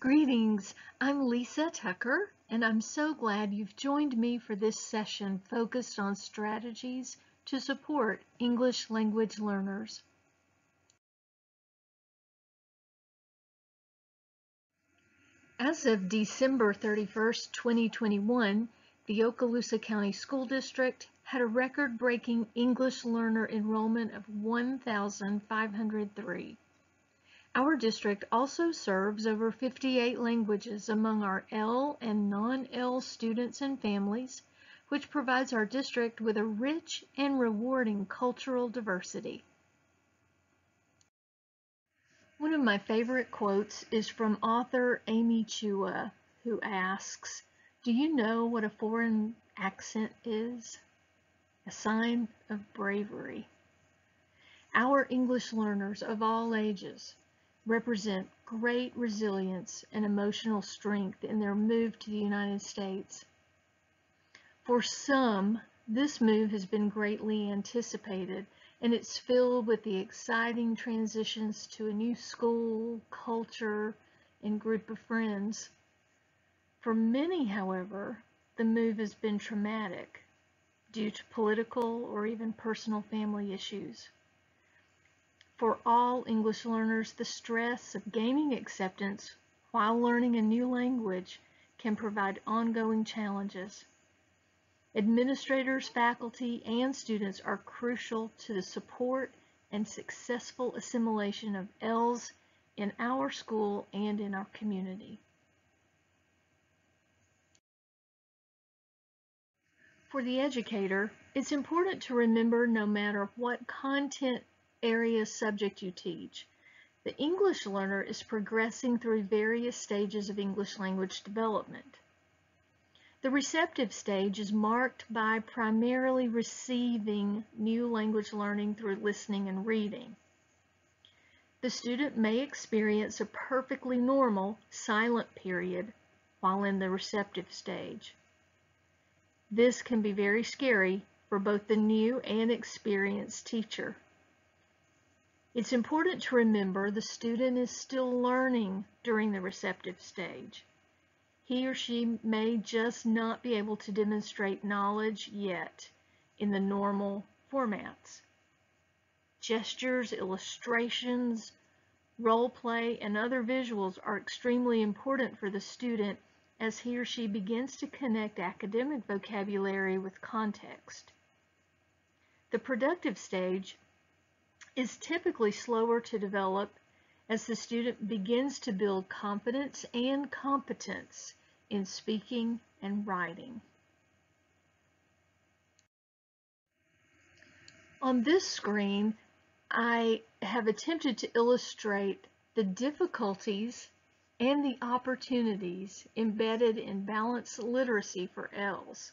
Greetings, I'm Lisa Tucker, and I'm so glad you've joined me for this session focused on strategies to support English language learners. As of December 31st, 2021, the Okaloosa County School District had a record-breaking English learner enrollment of 1,503. Our district also serves over 58 languages among our L and non-L students and families, which provides our district with a rich and rewarding cultural diversity. One of my favorite quotes is from author Amy Chua, who asks, do you know what a foreign accent is? A sign of bravery. Our English learners of all ages represent great resilience and emotional strength in their move to the United States. For some, this move has been greatly anticipated and it's filled with the exciting transitions to a new school, culture, and group of friends. For many, however, the move has been traumatic due to political or even personal family issues. For all English learners, the stress of gaining acceptance while learning a new language can provide ongoing challenges. Administrators, faculty, and students are crucial to the support and successful assimilation of ELLs in our school and in our community. For the educator, it's important to remember no matter what content area subject you teach. The English learner is progressing through various stages of English language development. The receptive stage is marked by primarily receiving new language learning through listening and reading. The student may experience a perfectly normal silent period while in the receptive stage. This can be very scary for both the new and experienced teacher. It's important to remember the student is still learning during the receptive stage. He or she may just not be able to demonstrate knowledge yet in the normal formats. Gestures, illustrations, role play, and other visuals are extremely important for the student as he or she begins to connect academic vocabulary with context. The productive stage is typically slower to develop as the student begins to build confidence and competence in speaking and writing. On this screen, I have attempted to illustrate the difficulties and the opportunities embedded in balanced literacy for ELLs.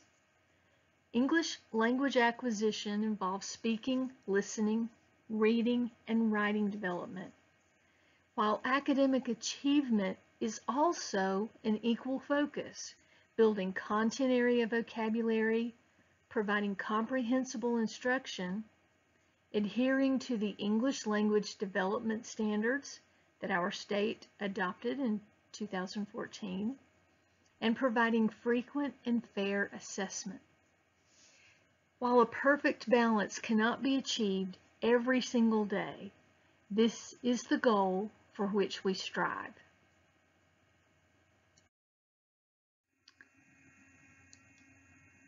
English language acquisition involves speaking, listening, reading, and writing development, while academic achievement is also an equal focus, building content area vocabulary, providing comprehensible instruction, adhering to the English language development standards that our state adopted in 2014, and providing frequent and fair assessment. While a perfect balance cannot be achieved every single day. This is the goal for which we strive.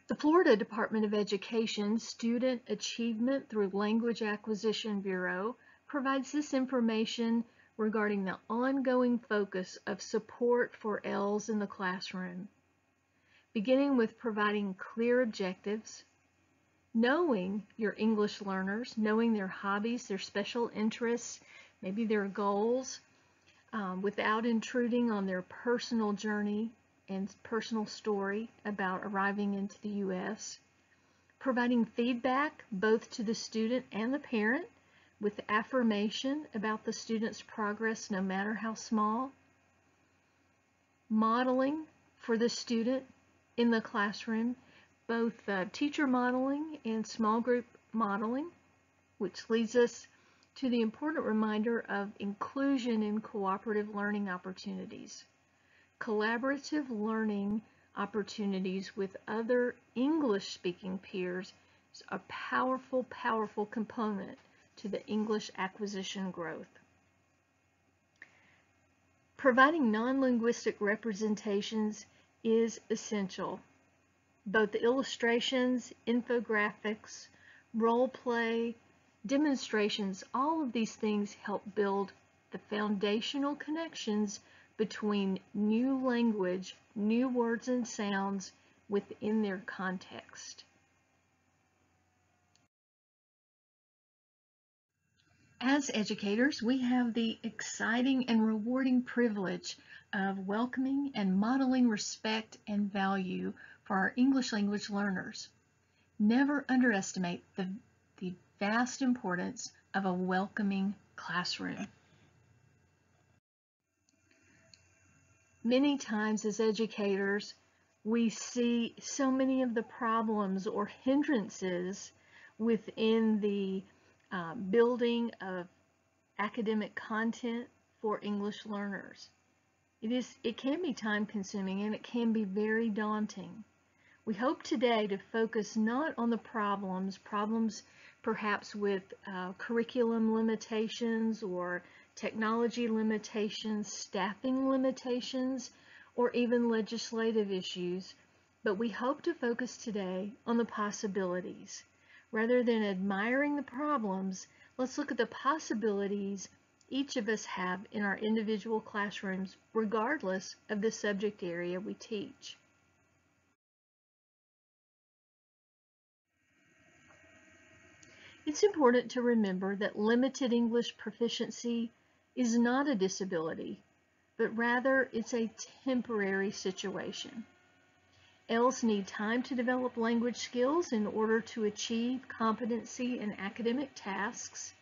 The Florida Department of Education Student Achievement through Language Acquisition Bureau provides this information regarding the ongoing focus of support for ELLs in the classroom, beginning with providing clear objectives, knowing your English learners, knowing their hobbies, their special interests, maybe their goals, um, without intruding on their personal journey and personal story about arriving into the U.S. Providing feedback both to the student and the parent with affirmation about the student's progress no matter how small. Modeling for the student in the classroom both uh, teacher modeling and small group modeling, which leads us to the important reminder of inclusion in cooperative learning opportunities. collaborative learning opportunities with other English-speaking peers is a powerful, powerful component to the English acquisition growth. Providing non-linguistic representations is essential. Both the illustrations, infographics, role play, demonstrations, all of these things help build the foundational connections between new language, new words and sounds within their context. As educators, we have the exciting and rewarding privilege of welcoming and modeling respect and value for our English language learners. Never underestimate the, the vast importance of a welcoming classroom. Many times as educators, we see so many of the problems or hindrances within the uh, building of academic content for English learners. It, is, it can be time consuming and it can be very daunting. We hope today to focus not on the problems, problems perhaps with uh, curriculum limitations or technology limitations, staffing limitations, or even legislative issues, but we hope to focus today on the possibilities. Rather than admiring the problems, let's look at the possibilities each of us have in our individual classrooms, regardless of the subject area we teach. It's important to remember that limited English proficiency is not a disability, but rather it's a temporary situation. ELLs need time to develop language skills in order to achieve competency in academic tasks.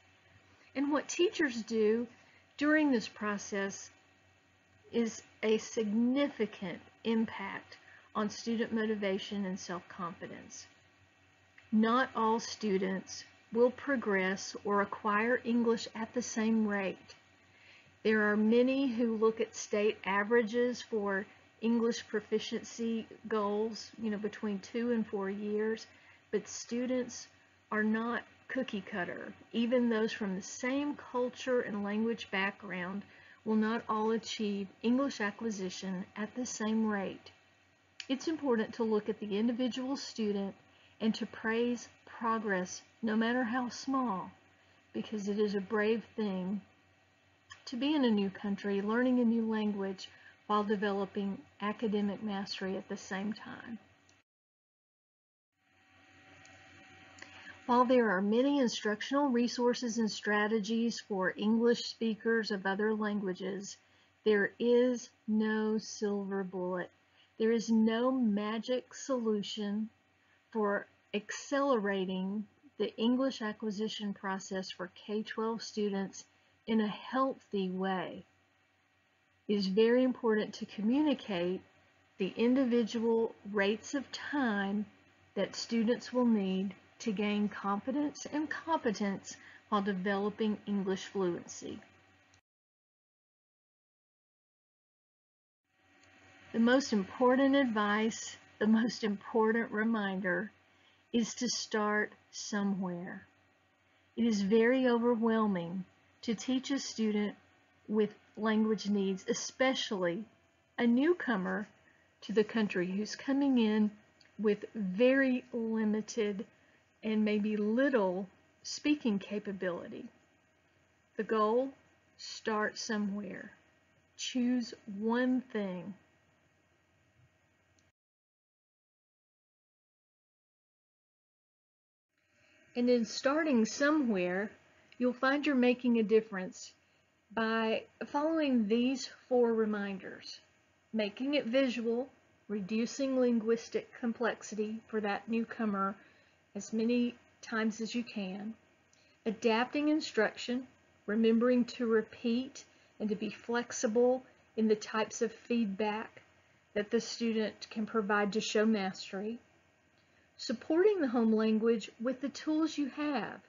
And what teachers do during this process is a significant impact on student motivation and self-confidence. Not all students will progress or acquire English at the same rate. There are many who look at state averages for English proficiency goals, you know, between two and four years, but students are not cookie cutter. Even those from the same culture and language background will not all achieve English acquisition at the same rate. It's important to look at the individual student and to praise progress, no matter how small, because it is a brave thing to be in a new country, learning a new language, while developing academic mastery at the same time. While there are many instructional resources and strategies for English speakers of other languages, there is no silver bullet. There is no magic solution for accelerating the English acquisition process for K-12 students in a healthy way it is very important to communicate the individual rates of time that students will need to gain confidence and competence while developing English fluency. The most important advice, the most important reminder is to start somewhere. It is very overwhelming to teach a student with language needs, especially a newcomer to the country who's coming in with very limited and maybe little speaking capability. The goal, start somewhere. Choose one thing. And in starting somewhere, you'll find you're making a difference by following these four reminders, making it visual, reducing linguistic complexity for that newcomer as many times as you can, adapting instruction, remembering to repeat and to be flexible in the types of feedback that the student can provide to show mastery, supporting the home language with the tools you have.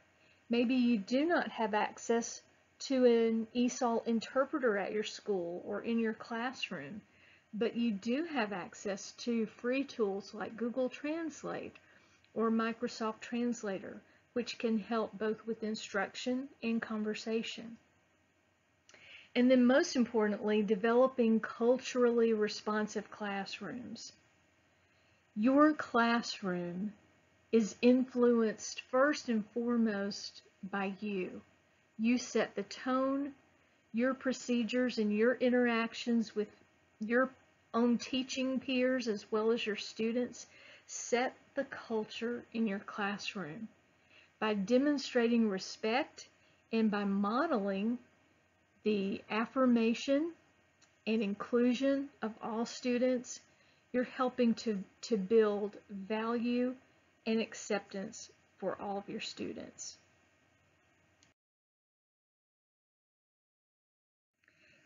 Maybe you do not have access to an ESOL interpreter at your school or in your classroom, but you do have access to free tools like Google Translate or Microsoft Translator, which can help both with instruction and conversation. And then most importantly, developing culturally responsive classrooms. Your classroom is influenced first and foremost by you. You set the tone, your procedures and your interactions with your own teaching peers as well as your students set the culture in your classroom. By demonstrating respect and by modeling the affirmation and inclusion of all students, you're helping to, to build value and acceptance for all of your students.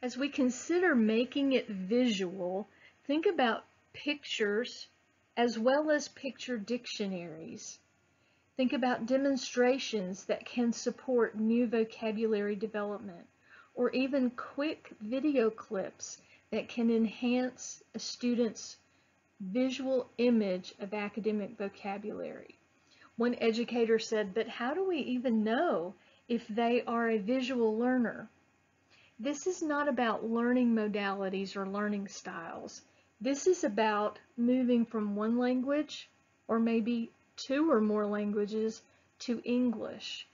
As we consider making it visual, think about pictures as well as picture dictionaries. Think about demonstrations that can support new vocabulary development, or even quick video clips that can enhance a student's visual image of academic vocabulary. One educator said, but how do we even know if they are a visual learner? This is not about learning modalities or learning styles. This is about moving from one language or maybe two or more languages to English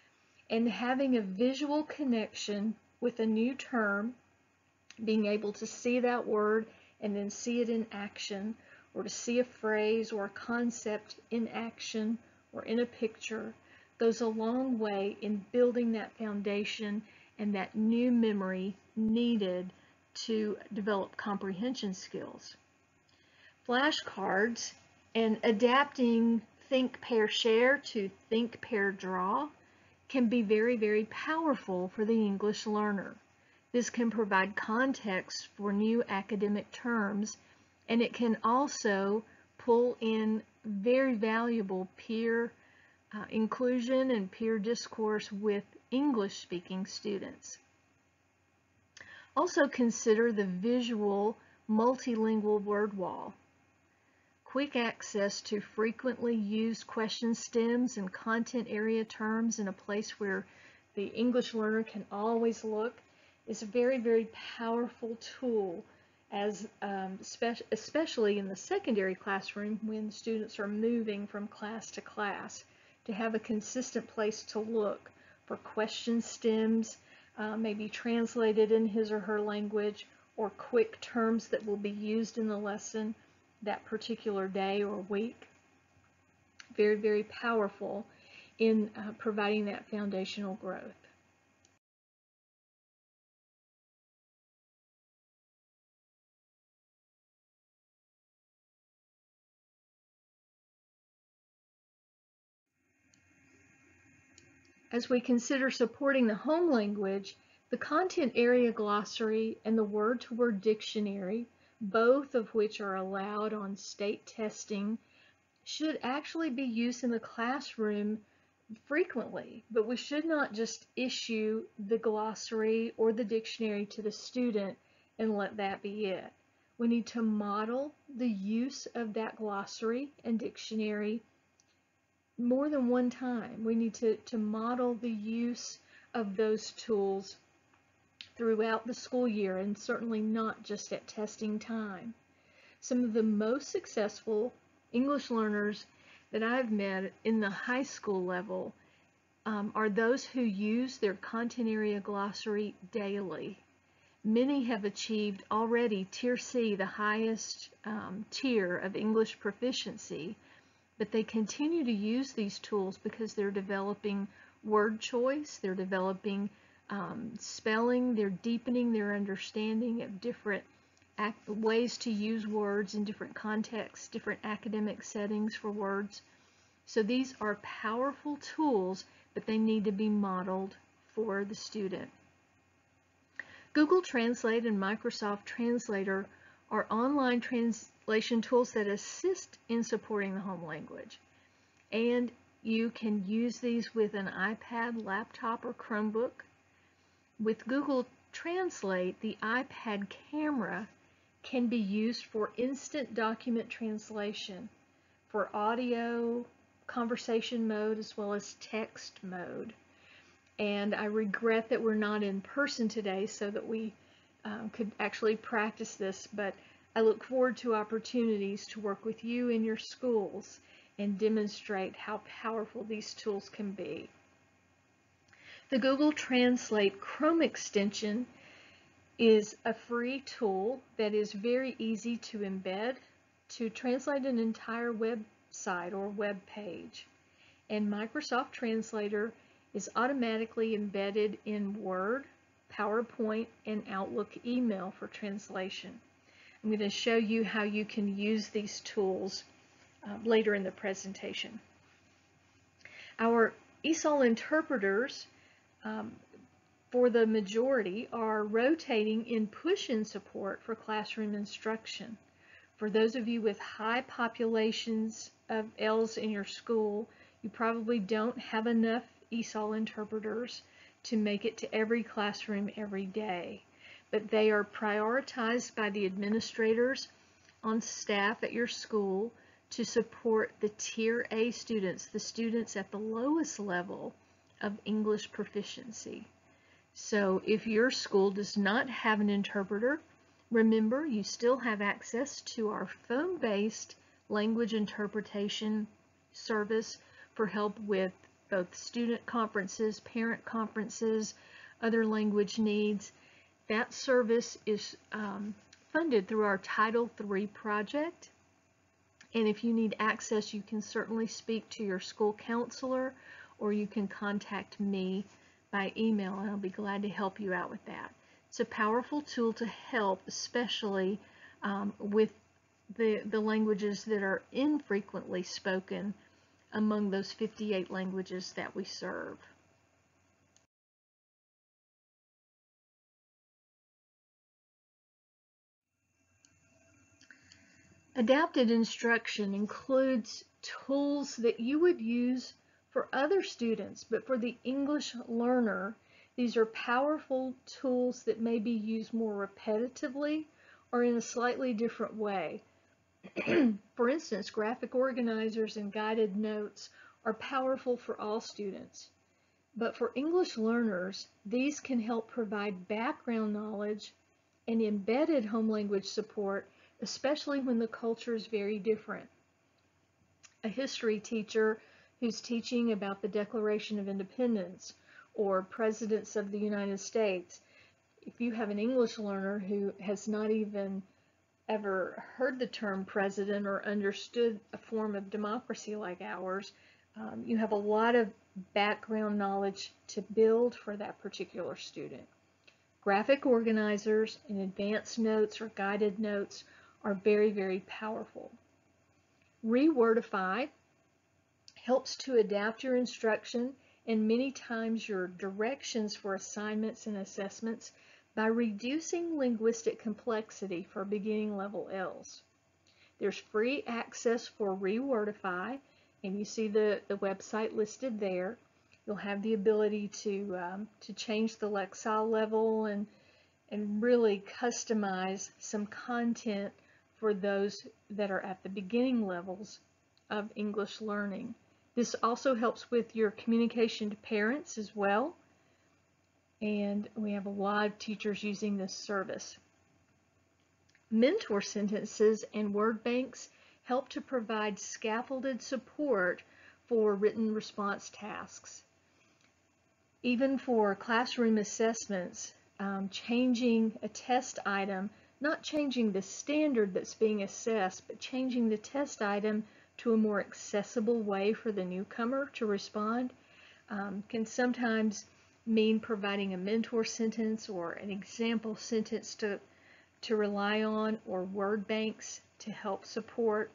and having a visual connection with a new term, being able to see that word and then see it in action or to see a phrase or a concept in action or in a picture goes a long way in building that foundation and that new memory needed to develop comprehension skills. Flashcards and adapting think, pair, share to think, pair, draw can be very, very powerful for the English learner. This can provide context for new academic terms and it can also pull in very valuable peer uh, inclusion and peer discourse with English-speaking students. Also consider the visual multilingual word wall. Quick access to frequently used question stems and content area terms in a place where the English learner can always look is a very, very powerful tool as um, especially in the secondary classroom when students are moving from class to class to have a consistent place to look for question stems, uh, maybe translated in his or her language, or quick terms that will be used in the lesson that particular day or week. Very, very powerful in uh, providing that foundational growth. As we consider supporting the home language, the content area glossary and the word-to-word -word dictionary, both of which are allowed on state testing, should actually be used in the classroom frequently, but we should not just issue the glossary or the dictionary to the student and let that be it. We need to model the use of that glossary and dictionary more than one time. We need to, to model the use of those tools throughout the school year and certainly not just at testing time. Some of the most successful English learners that I've met in the high school level um, are those who use their content area glossary daily. Many have achieved already Tier C, the highest um, tier of English proficiency, but they continue to use these tools because they're developing word choice, they're developing um, spelling, they're deepening their understanding of different ways to use words in different contexts, different academic settings for words. So these are powerful tools, but they need to be modeled for the student. Google Translate and Microsoft Translator are online translation tools that assist in supporting the home language. And you can use these with an iPad, laptop, or Chromebook. With Google Translate, the iPad camera can be used for instant document translation for audio, conversation mode, as well as text mode. And I regret that we're not in person today so that we um, could actually practice this, but I look forward to opportunities to work with you in your schools and demonstrate how powerful these tools can be. The Google Translate Chrome extension is a free tool that is very easy to embed to translate an entire website or web page. And Microsoft Translator is automatically embedded in Word, PowerPoint, and Outlook email for translation. I'm going to show you how you can use these tools uh, later in the presentation. Our ESOL interpreters, um, for the majority, are rotating in push-in support for classroom instruction. For those of you with high populations of ELLs in your school, you probably don't have enough ESOL interpreters to make it to every classroom every day, but they are prioritized by the administrators on staff at your school to support the Tier A students, the students at the lowest level of English proficiency. So if your school does not have an interpreter, remember you still have access to our phone-based language interpretation service for help with both student conferences, parent conferences, other language needs. That service is um, funded through our Title III project. And if you need access, you can certainly speak to your school counselor or you can contact me by email and I'll be glad to help you out with that. It's a powerful tool to help, especially um, with the, the languages that are infrequently spoken among those 58 languages that we serve. Adapted instruction includes tools that you would use for other students, but for the English learner, these are powerful tools that may be used more repetitively or in a slightly different way. for instance, graphic organizers and guided notes are powerful for all students. But for English learners, these can help provide background knowledge and embedded home language support, especially when the culture is very different. A history teacher who's teaching about the Declaration of Independence or presidents of the United States, if you have an English learner who has not even ever heard the term president or understood a form of democracy like ours, um, you have a lot of background knowledge to build for that particular student. Graphic organizers and advanced notes or guided notes are very, very powerful. Rewordify helps to adapt your instruction and many times your directions for assignments and assessments by reducing linguistic complexity for beginning level Ls. There's free access for Rewordify, and you see the, the website listed there. You'll have the ability to, um, to change the Lexile level and, and really customize some content for those that are at the beginning levels of English learning. This also helps with your communication to parents as well and we have a lot of teachers using this service. Mentor sentences and word banks help to provide scaffolded support for written response tasks. Even for classroom assessments, um, changing a test item, not changing the standard that's being assessed, but changing the test item to a more accessible way for the newcomer to respond um, can sometimes mean providing a mentor sentence or an example sentence to, to rely on or word banks to help support,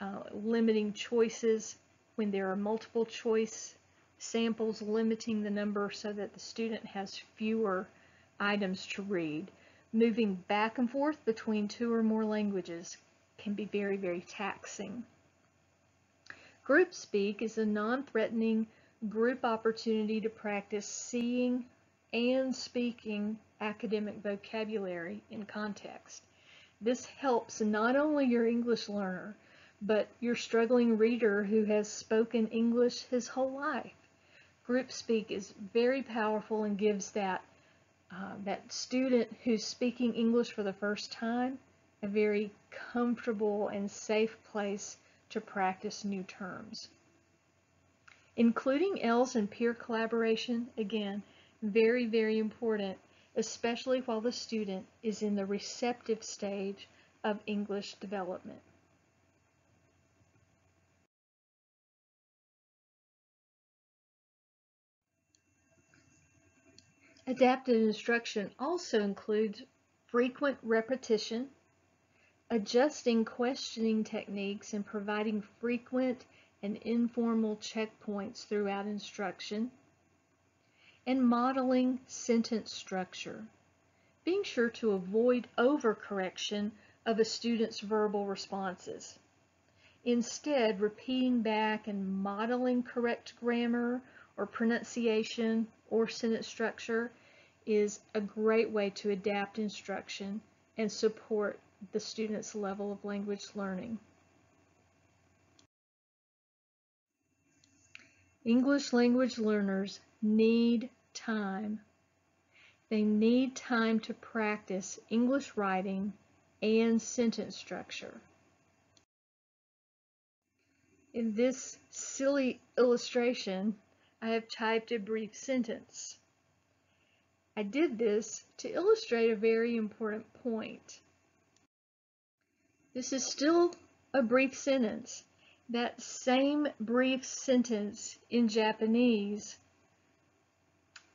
uh, limiting choices when there are multiple choice samples, limiting the number so that the student has fewer items to read. Moving back and forth between two or more languages can be very, very taxing. Group speak is a non-threatening group opportunity to practice seeing and speaking academic vocabulary in context. This helps not only your English learner, but your struggling reader who has spoken English his whole life. Group speak is very powerful and gives that uh, that student who's speaking English for the first time a very comfortable and safe place to practice new terms. Including ELLs and peer collaboration, again, very, very important, especially while the student is in the receptive stage of English development. Adaptive instruction also includes frequent repetition, adjusting questioning techniques and providing frequent and informal checkpoints throughout instruction, and modeling sentence structure, being sure to avoid overcorrection of a student's verbal responses. Instead, repeating back and modeling correct grammar or pronunciation or sentence structure is a great way to adapt instruction and support the student's level of language learning. English language learners need time. They need time to practice English writing and sentence structure. In this silly illustration, I have typed a brief sentence. I did this to illustrate a very important point. This is still a brief sentence. That same brief sentence in Japanese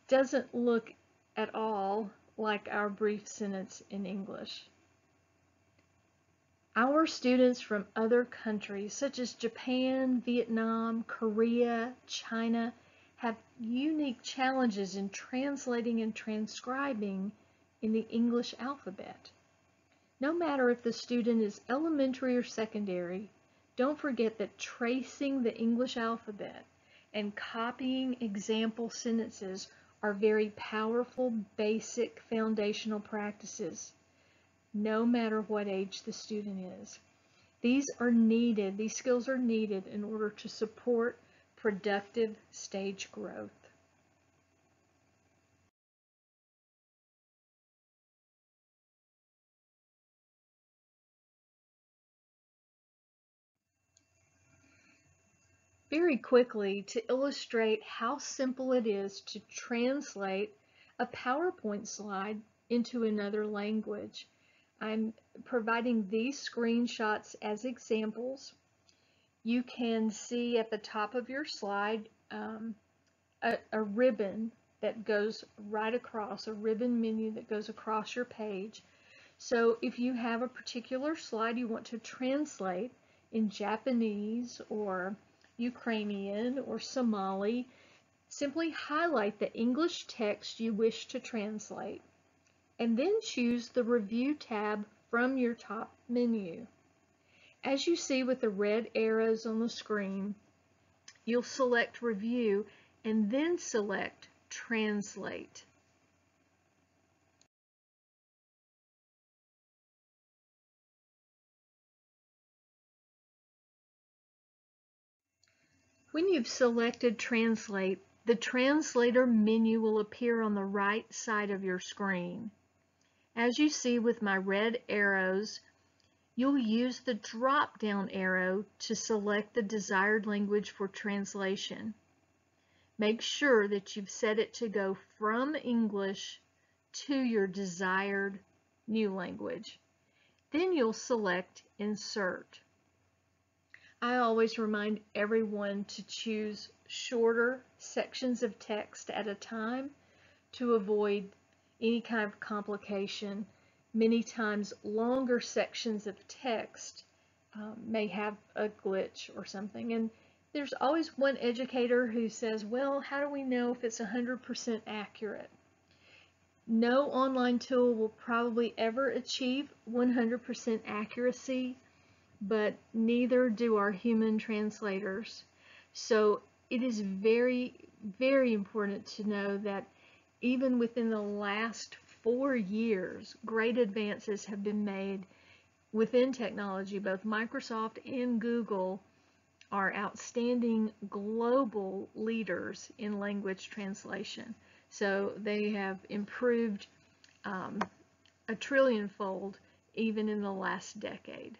doesn't look at all like our brief sentence in English. Our students from other countries such as Japan, Vietnam, Korea, China have unique challenges in translating and transcribing in the English alphabet. No matter if the student is elementary or secondary, don't forget that tracing the English alphabet and copying example sentences are very powerful, basic, foundational practices, no matter what age the student is. These are needed, these skills are needed in order to support productive stage growth. Very quickly, to illustrate how simple it is to translate a PowerPoint slide into another language, I'm providing these screenshots as examples you can see at the top of your slide um, a, a ribbon that goes right across, a ribbon menu that goes across your page. So if you have a particular slide you want to translate in Japanese or Ukrainian or Somali, simply highlight the English text you wish to translate and then choose the Review tab from your top menu. As you see with the red arrows on the screen, you'll select Review and then select Translate. When you've selected Translate, the Translator menu will appear on the right side of your screen. As you see with my red arrows, You'll use the drop-down arrow to select the desired language for translation. Make sure that you've set it to go from English to your desired new language. Then you'll select Insert. I always remind everyone to choose shorter sections of text at a time to avoid any kind of complication many times longer sections of text um, may have a glitch or something. And there's always one educator who says, well, how do we know if it's 100% accurate? No online tool will probably ever achieve 100% accuracy, but neither do our human translators. So it is very, very important to know that even within the last four years, great advances have been made within technology, both Microsoft and Google are outstanding global leaders in language translation. So they have improved um, a trillion fold even in the last decade.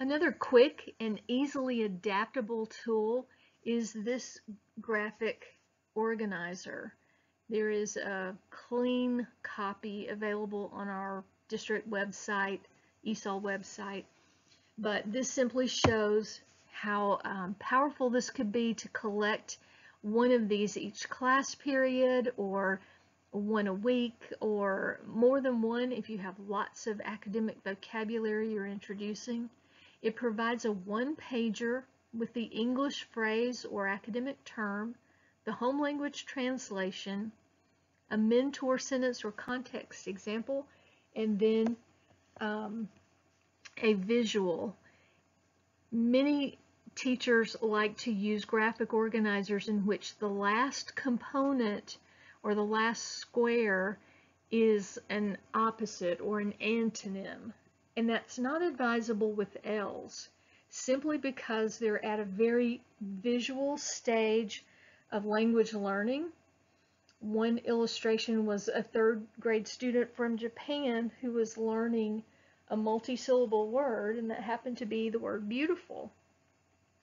Another quick and easily adaptable tool is this graphic organizer. There is a clean copy available on our district website, ESOL website, but this simply shows how um, powerful this could be to collect one of these each class period or one a week or more than one if you have lots of academic vocabulary you're introducing. It provides a one-pager with the English phrase or academic term, the home language translation, a mentor sentence or context example, and then um, a visual. Many teachers like to use graphic organizers in which the last component or the last square is an opposite or an antonym and that's not advisable with L's simply because they're at a very visual stage of language learning. One illustration was a third grade student from Japan who was learning a multi-syllable word and that happened to be the word beautiful.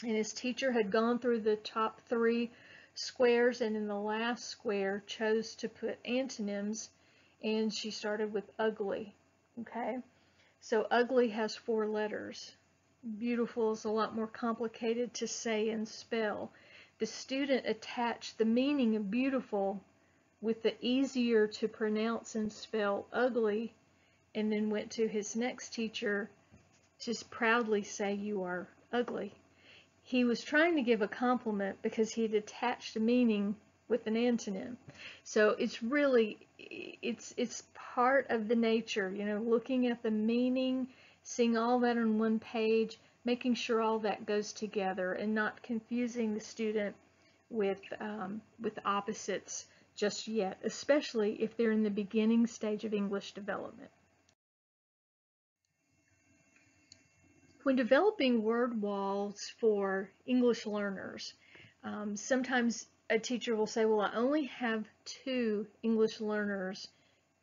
And his teacher had gone through the top three squares and in the last square chose to put antonyms and she started with ugly. Okay. So ugly has four letters. Beautiful is a lot more complicated to say and spell. The student attached the meaning of beautiful with the easier to pronounce and spell ugly and then went to his next teacher to proudly say you are ugly. He was trying to give a compliment because he attached a meaning with an antonym. So it's really, it's, it's part of the nature, you know, looking at the meaning, seeing all that on one page, making sure all that goes together and not confusing the student with, um, with opposites just yet, especially if they're in the beginning stage of English development. When developing word walls for English learners, um, sometimes a teacher will say, well, I only have two English learners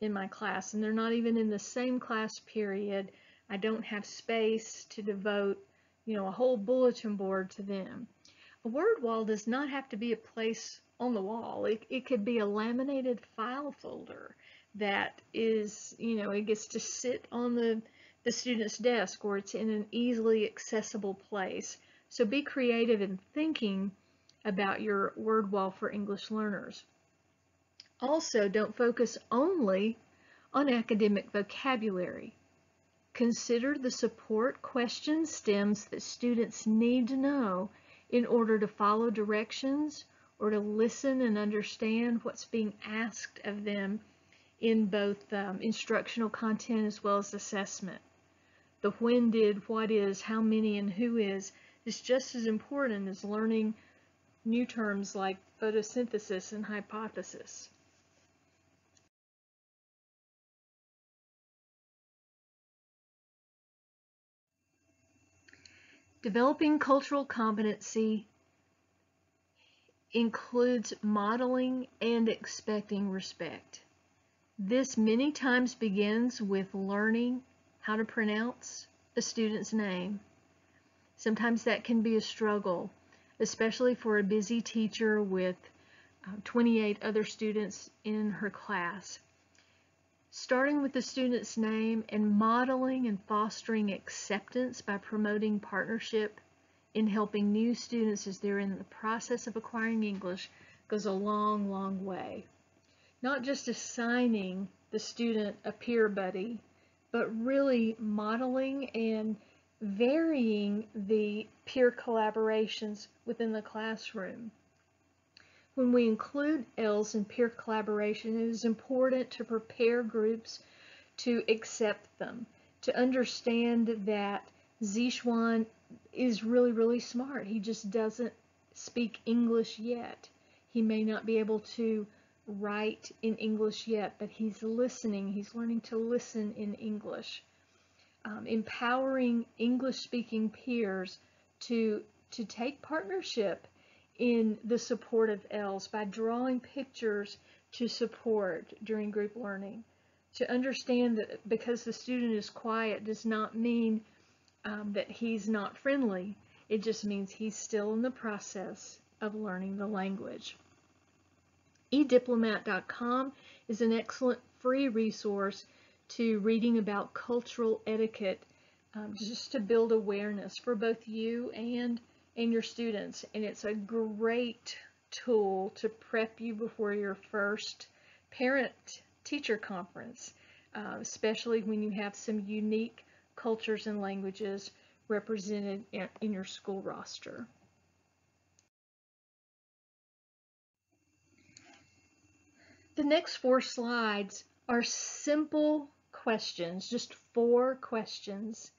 in my class and they're not even in the same class period. I don't have space to devote, you know, a whole bulletin board to them. A word wall does not have to be a place on the wall. It, it could be a laminated file folder that is, you know, it gets to sit on the, the student's desk or it's in an easily accessible place. So be creative in thinking about your word wall for English learners. Also, don't focus only on academic vocabulary. Consider the support question stems that students need to know in order to follow directions or to listen and understand what's being asked of them in both um, instructional content as well as assessment. the when did, what is, how many, and who is is just as important as learning new terms like photosynthesis and hypothesis. Developing cultural competency includes modeling and expecting respect. This many times begins with learning how to pronounce a student's name. Sometimes that can be a struggle, especially for a busy teacher with uh, 28 other students in her class starting with the student's name and modeling and fostering acceptance by promoting partnership in helping new students as they're in the process of acquiring English goes a long, long way. Not just assigning the student a peer buddy, but really modeling and varying the peer collaborations within the classroom. When we include ELLs in peer collaboration, it is important to prepare groups to accept them, to understand that Zishuan is really, really smart. He just doesn't speak English yet. He may not be able to write in English yet, but he's listening. He's learning to listen in English. Um, empowering English-speaking peers to, to take partnership in the support of ELLs by drawing pictures to support during group learning. To understand that because the student is quiet does not mean um, that he's not friendly. It just means he's still in the process of learning the language. eDiplomat.com is an excellent free resource to reading about cultural etiquette um, just to build awareness for both you and and your students. And it's a great tool to prep you before your first parent-teacher conference, uh, especially when you have some unique cultures and languages represented in, in your school roster. The next four slides are simple questions, just four questions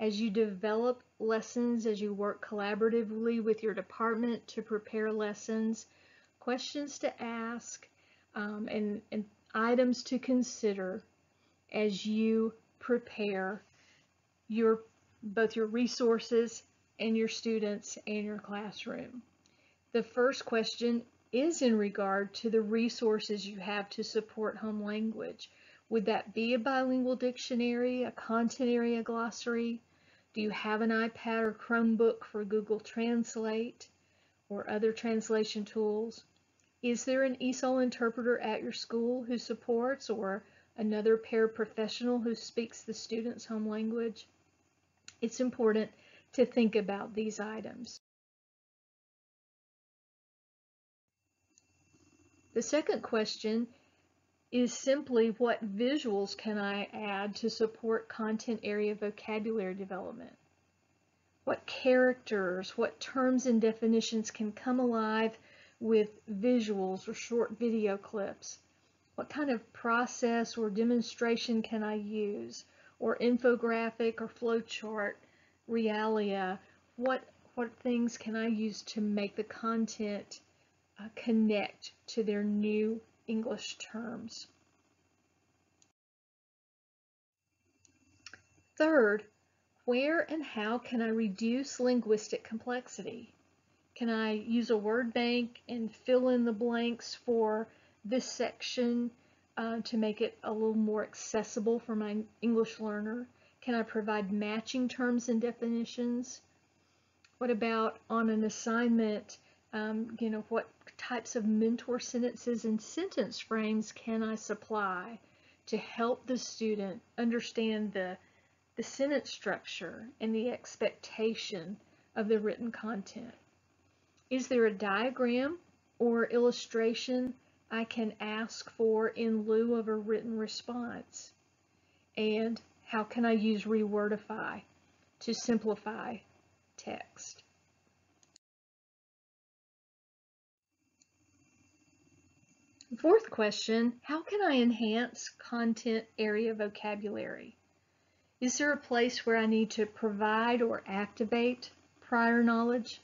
as you develop lessons, as you work collaboratively with your department to prepare lessons, questions to ask, um, and, and items to consider as you prepare your both your resources and your students and your classroom. The first question is in regard to the resources you have to support home language. Would that be a bilingual dictionary, a content area glossary, do you have an iPad or Chromebook for Google Translate or other translation tools? Is there an ESOL interpreter at your school who supports or another paraprofessional who speaks the student's home language? It's important to think about these items. The second question is simply what visuals can I add to support content area vocabulary development? What characters, what terms and definitions can come alive with visuals or short video clips? What kind of process or demonstration can I use? Or infographic or flowchart, realia? What, what things can I use to make the content uh, connect to their new English terms. Third, where and how can I reduce linguistic complexity? Can I use a word bank and fill in the blanks for this section uh, to make it a little more accessible for my English learner? Can I provide matching terms and definitions? What about on an assignment, um, you know, what types of mentor sentences and sentence frames can I supply to help the student understand the, the sentence structure and the expectation of the written content? Is there a diagram or illustration I can ask for in lieu of a written response? And how can I use Rewordify to simplify text? Fourth question, how can I enhance content area vocabulary? Is there a place where I need to provide or activate prior knowledge?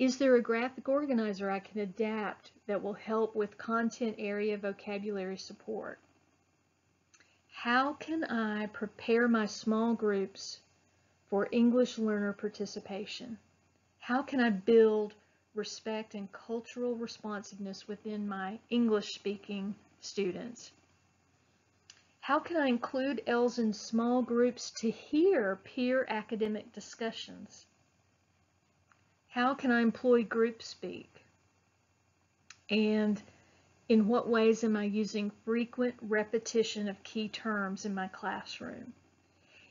Is there a graphic organizer I can adapt that will help with content area vocabulary support? How can I prepare my small groups for English learner participation? How can I build respect and cultural responsiveness within my English speaking students? How can I include ELLs in small groups to hear peer academic discussions? How can I employ group speak? And in what ways am I using frequent repetition of key terms in my classroom?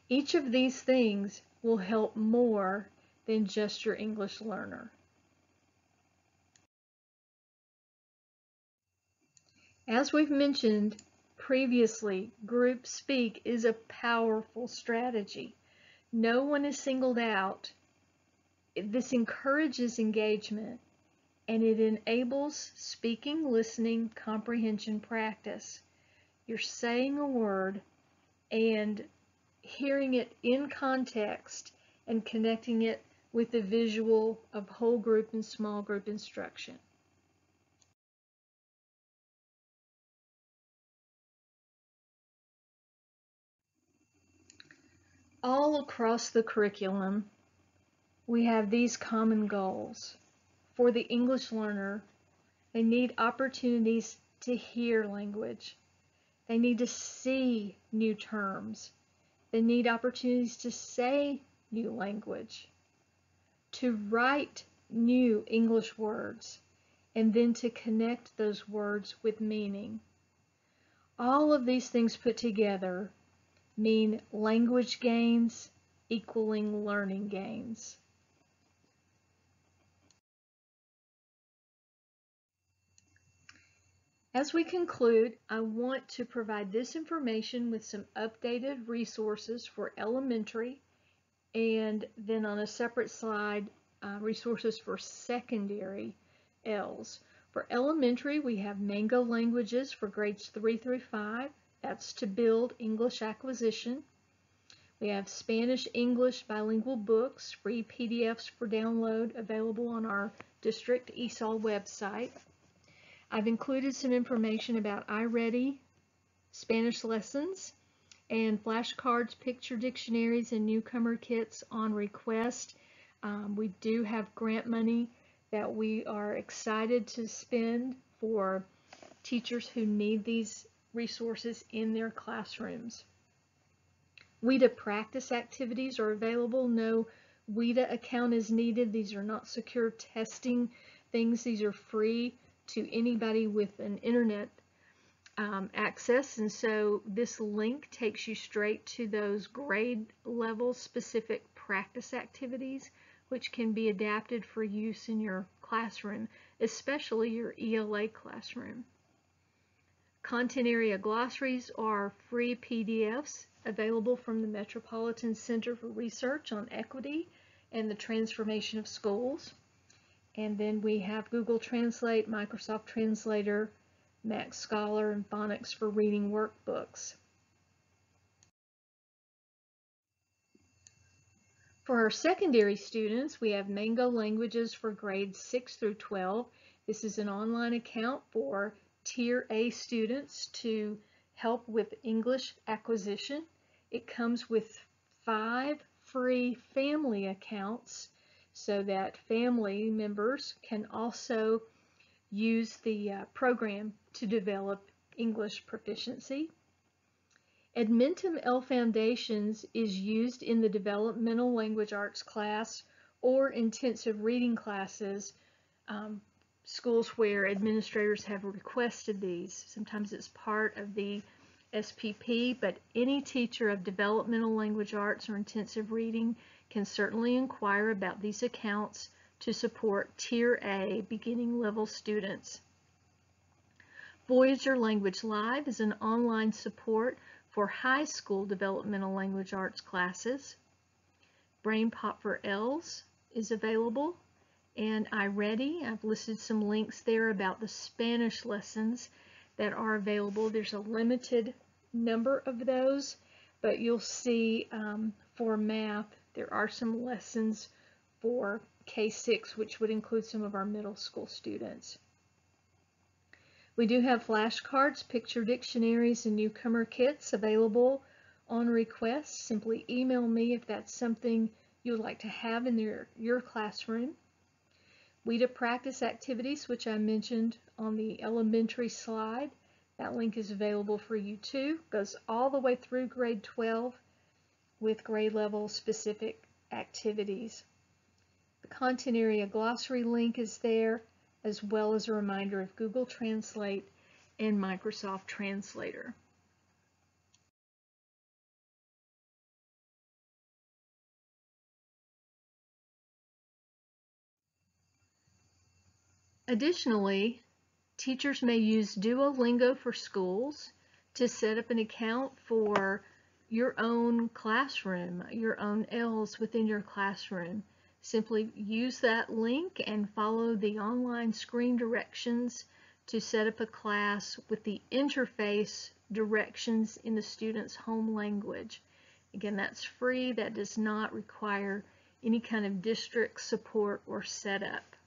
Each of these things will help more than just your English learner. As we've mentioned previously, group speak is a powerful strategy. No one is singled out. This encourages engagement and it enables speaking, listening, comprehension practice. You're saying a word and hearing it in context and connecting it with the visual of whole group and small group instruction. All across the curriculum, we have these common goals. For the English learner, they need opportunities to hear language. They need to see new terms. They need opportunities to say new language, to write new English words, and then to connect those words with meaning. All of these things put together mean language gains equaling learning gains. As we conclude, I want to provide this information with some updated resources for elementary and then on a separate slide, uh, resources for secondary ELLs. For elementary, we have Mango Languages for grades 3 through 5. That's to build English acquisition. We have Spanish English bilingual books, free PDFs for download available on our district ESOL website. I've included some information about iReady Spanish lessons and flashcards, picture dictionaries, and newcomer kits on request. Um, we do have grant money that we are excited to spend for teachers who need these resources in their classrooms. WIDA practice activities are available. No WIDA account is needed. These are not secure testing things. These are free to anybody with an internet um, access and so this link takes you straight to those grade level specific practice activities which can be adapted for use in your classroom, especially your ELA classroom. Content area glossaries are free PDFs available from the Metropolitan Center for Research on Equity and the Transformation of Schools. And then we have Google Translate, Microsoft Translator, Max Scholar, and Phonics for reading workbooks. For our secondary students, we have Mango Languages for grades 6 through 12. This is an online account for Tier A students to help with English acquisition. It comes with five free family accounts so that family members can also use the uh, program to develop English proficiency. Edmentum L Foundations is used in the Developmental Language Arts class or intensive reading classes, um, schools where administrators have requested these. Sometimes it's part of the SPP, but any teacher of developmental language arts or intensive reading can certainly inquire about these accounts to support Tier A beginning level students. Voyager Language Live is an online support for high school developmental language arts classes. BrainPop for ELLs is available and iReady, I've listed some links there about the Spanish lessons that are available. There's a limited number of those but you'll see um, for math, there are some lessons for K-6, which would include some of our middle school students. We do have flashcards, picture dictionaries, and newcomer kits available on request. Simply email me if that's something you would like to have in your, your classroom. WIDA practice activities, which I mentioned on the elementary slide. That link is available for you too. Goes all the way through grade 12 with grade level specific activities. The content area glossary link is there as well as a reminder of Google Translate and Microsoft Translator. Additionally, teachers may use Duolingo for schools to set up an account for your own classroom, your own ELLs within your classroom. Simply use that link and follow the online screen directions to set up a class with the interface directions in the student's home language. Again, that's free. That does not require any kind of district support or setup.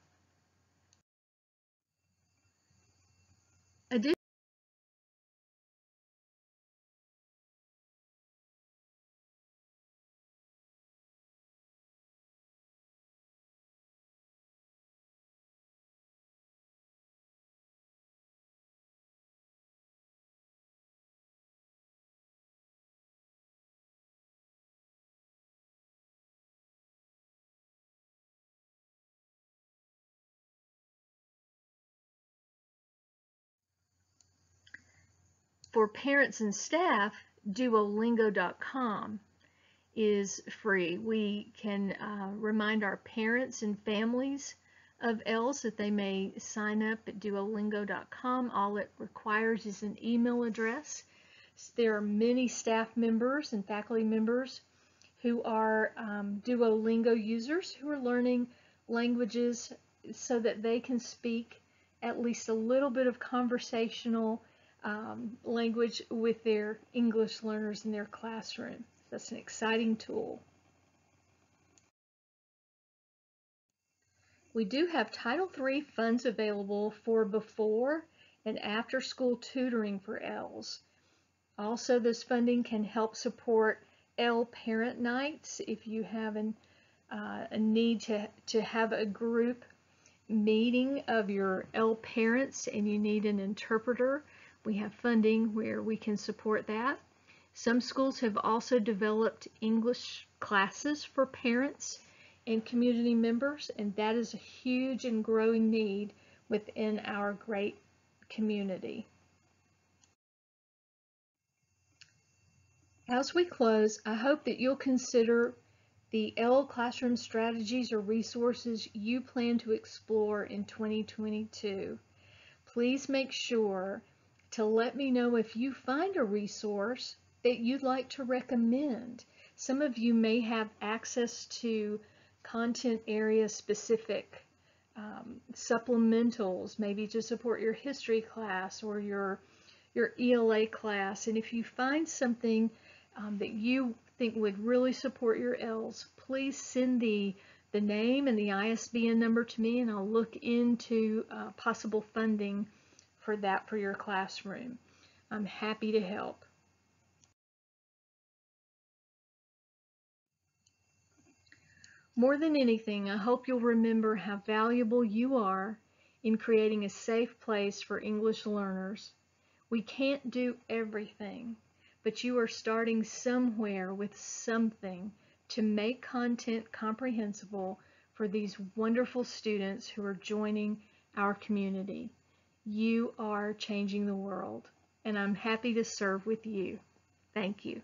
For parents and staff, Duolingo.com is free. We can uh, remind our parents and families of ELLs that they may sign up at Duolingo.com. All it requires is an email address. There are many staff members and faculty members who are um, Duolingo users who are learning languages so that they can speak at least a little bit of conversational um, language with their English learners in their classroom. That's an exciting tool. We do have Title III funds available for before and after school tutoring for ELLs. Also, this funding can help support ELL parent nights if you have an, uh, a need to, to have a group meeting of your ELL parents and you need an interpreter we have funding where we can support that. Some schools have also developed English classes for parents and community members, and that is a huge and growing need within our great community. As we close, I hope that you'll consider the ELL classroom strategies or resources you plan to explore in 2022. Please make sure to let me know if you find a resource that you'd like to recommend. Some of you may have access to content area specific um, supplementals, maybe to support your history class or your, your ELA class. And if you find something um, that you think would really support your ELLs, please send the, the name and the ISBN number to me and I'll look into uh, possible funding for that for your classroom. I'm happy to help. More than anything, I hope you'll remember how valuable you are in creating a safe place for English learners. We can't do everything, but you are starting somewhere with something to make content comprehensible for these wonderful students who are joining our community. You are changing the world, and I'm happy to serve with you. Thank you.